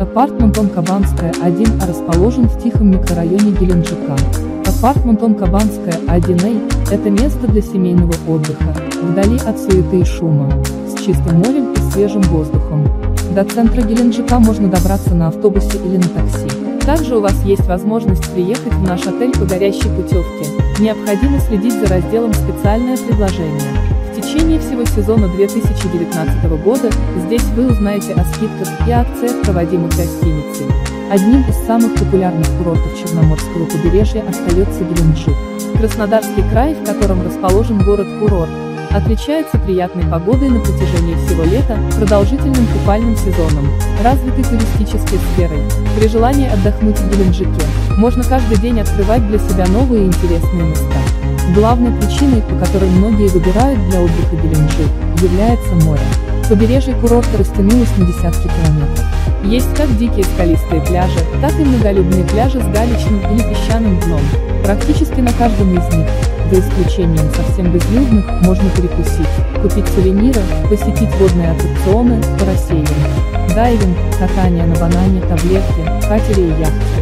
Апартмент Кабанская 1А расположен в тихом микрорайоне Геленджика. Апартмент Кабанская 1А – это место для семейного отдыха, вдали от суеты и шума, с чистым морем и свежим воздухом. До центра Геленджика можно добраться на автобусе или на такси. Также у вас есть возможность приехать в наш отель по горящей путевке. Необходимо следить за разделом «Специальное предложение». Течение всего сезона 2019 года здесь вы узнаете о скидках и акциях, проводимых гостиницей. Одним из самых популярных курортов Черноморского побережья остается Геленджик. Краснодарский край, в котором расположен город-курорт, отличается приятной погодой на протяжении всего лета, продолжительным купальным сезоном, развитой туристической сферой. При желании отдохнуть в Геленджике, можно каждый день открывать для себя новые интересные места. Главной причиной, по которой многие выбирают для отдыха Геленджик, является море. Побережье курорта растянулось на десятки километров. Есть как дикие скалистые пляжи, так и многолюдные пляжи с галечным или песчаным дном. Практически на каждом из них, за исключением совсем безлюдных, можно перекусить, купить сувениры, посетить водные аттракционы, парасейлинг, дайвинг, катание на банане, таблетки, катере и яхте.